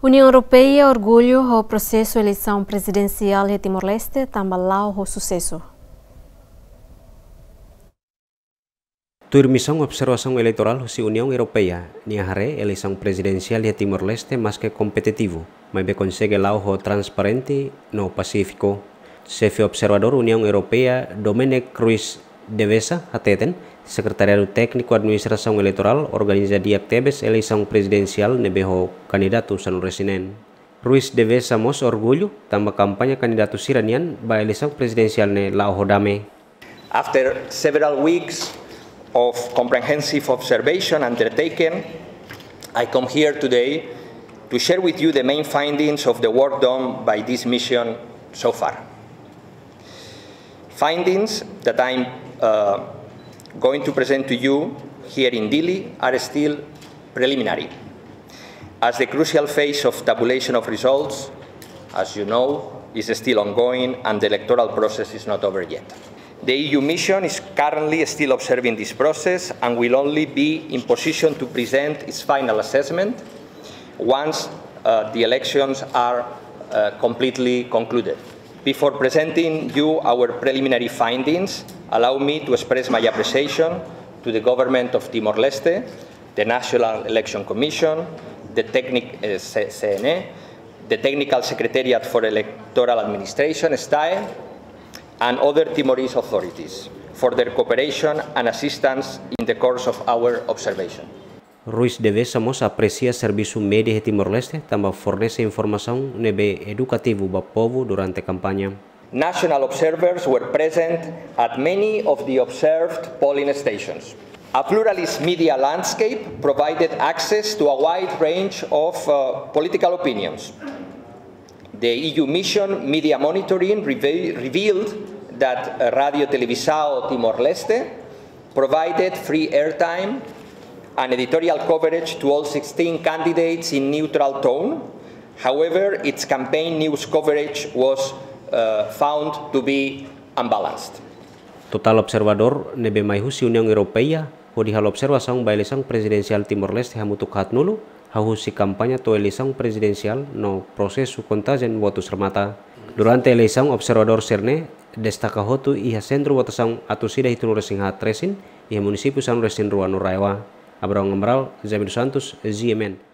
União Europeia orgulho o processo eleição presidencial de Timor-Leste também lá o sucesso. Turmissão observação eleitoral se União Europeia niahare eleição presidencial de Timor-Leste mais que competitivo, mas be consegue lá o transparente no Pacífico. Chefe observador União Europeia Dominic Cruz de Vesa ateten Secretariado Técnico Administração Eleitoral organiza dia Tebes eleição presidencial nebeho candidato sanu resinen. Ruiz de Vesa mos orgulho tambah kampanye candidato siranian ba eleição presidencial ne lao hodame. After several weeks of comprehensive observation undertaken, I come here today to share with you the main findings of the work done by this mission so far. Findings that I'm uh, going to present to you here in Dili are still preliminary, as the crucial phase of tabulation of results, as you know, is still ongoing and the electoral process is not over yet. The EU mission is currently still observing this process and will only be in position to present its final assessment once uh, the elections are uh, completely concluded. Before presenting you our preliminary findings, allow me to express my appreciation to the government of Timor-Leste, the National Election Commission, the Technic, uh, CNE, the Technical Secretariat for Electoral Administration, STAE, and other Timorese authorities for their cooperation and assistance in the course of our observation. Ruiz aprecia serviço médio de Timor-Leste, também fornece informação nebe educativo povo durante a campanha. National observers were present at many of the observed polling stations. A pluralist media landscape provided access to a wide range of uh, political opinions. The EU mission media monitoring revealed that Radio Televisao Timor-Leste provided free airtime and editorial coverage to all 16 candidates in neutral tone. However, its campaign news coverage was uh, found to be unbalanced. Total observador nebe maihusi União Europeia hodi hal observação ba eleição presidencial Timor-Leste hamutuk hatnulu hahusi kampanye to eleição presidencial no processo contagem votos remata. Durante eleição, observador Cerne destaca hotu iha centro votação atusida hitu resin hat resin iha município san resin rua no Abraham Amaral, José Miro Santos, GMN.